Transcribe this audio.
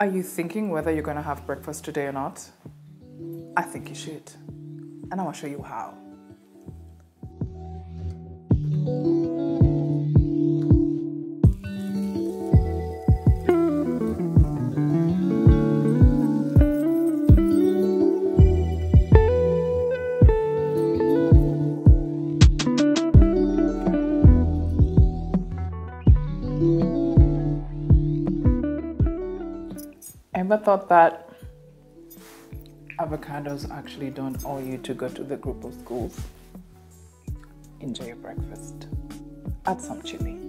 Are you thinking whether you're going to have breakfast today or not? I think you should. And I will show you how. Ever thought that avocados actually don't owe you to go to the group of schools? Enjoy your breakfast. Add some chili.